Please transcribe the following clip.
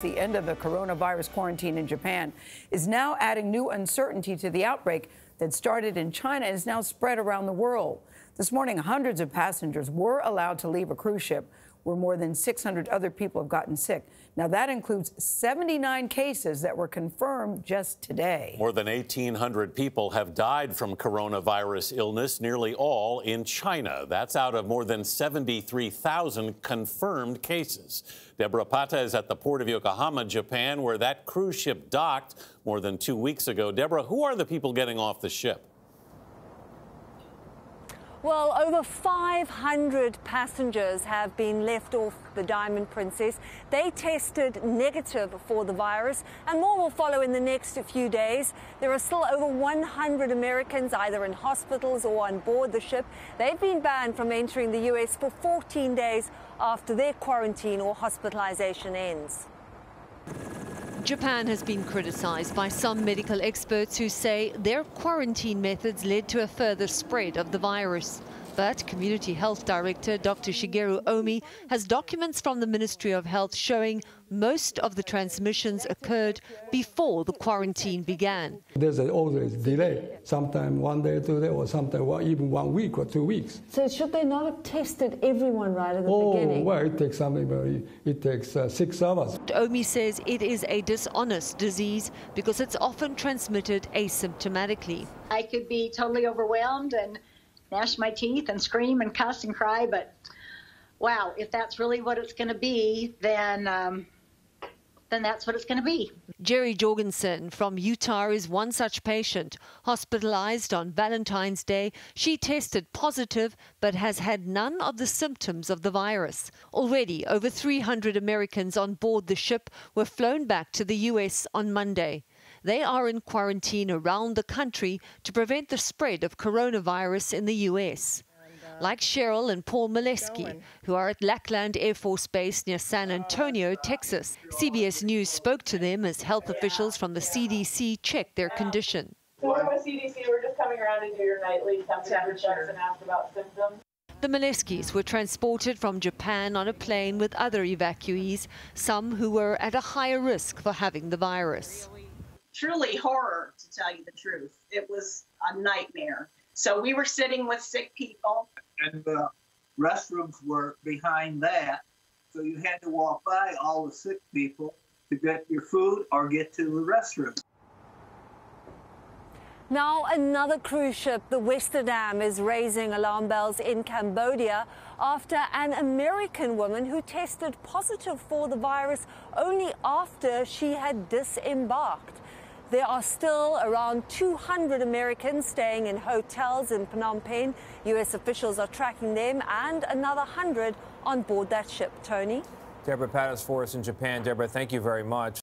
The end of the coronavirus quarantine in Japan is now adding new uncertainty to the outbreak that started in China and is now spread around the world. This morning, hundreds of passengers were allowed to leave a cruise ship where more than 600 other people have gotten sick. Now, that includes 79 cases that were confirmed just today. More than 1,800 people have died from coronavirus illness, nearly all in China. That's out of more than 73,000 confirmed cases. Deborah Patta is at the port of Yokohama, Japan, where that cruise ship docked more than two weeks ago. Deborah, who are the people getting off the ship? Well, over 500 passengers have been left off the Diamond Princess. They tested negative for the virus, and more will follow in the next few days. There are still over 100 Americans either in hospitals or on board the ship. They've been banned from entering the U.S. for 14 days after their quarantine or hospitalization ends. Japan has been criticized by some medical experts who say their quarantine methods led to a further spread of the virus. But Community Health Director Dr. Shigeru Omi has documents from the Ministry of Health showing most of the transmissions occurred before the quarantine began. There's always delay, sometimes one day, two days, or sometimes even one week or two weeks. So should they not have tested everyone right at the oh, beginning? well, it takes something, very, it takes uh, six hours. Omi says it is a dishonest disease because it's often transmitted asymptomatically. I could be totally overwhelmed and gnash my teeth and scream and cuss and cry. But wow, if that's really what it's going to be, then um, then that's what it's going to be. Jerry Jorgensen from Utah is one such patient. Hospitalized on Valentine's Day, she tested positive but has had none of the symptoms of the virus. Already, over 300 Americans on board the ship were flown back to the U.S. on Monday. They are in quarantine around the country to prevent the spread of coronavirus in the U.S. Like Cheryl and Paul Molesky, who are at Lackland Air Force Base near San Antonio, Texas. CBS News spoke to them as health officials from the CDC checked their condition. So we're with CDC. We're just coming around to do your nightly temperature checks and ask about symptoms. The Moleskys were transported from Japan on a plane with other evacuees, some who were at a higher risk for having the virus truly horror, to tell you the truth. It was a nightmare. So we were sitting with sick people. And the restrooms were behind that. So you had to walk by all the sick people to get your food or get to the restroom. Now, another cruise ship, the Westerdam, is raising alarm bells in Cambodia after an American woman who tested positive for the virus only after she had disembarked. There are still around 200 Americans staying in hotels in Phnom Penh. U.S. officials are tracking them and another 100 on board that ship. Tony? Deborah Pattis for us in Japan. Deborah, thank you very much.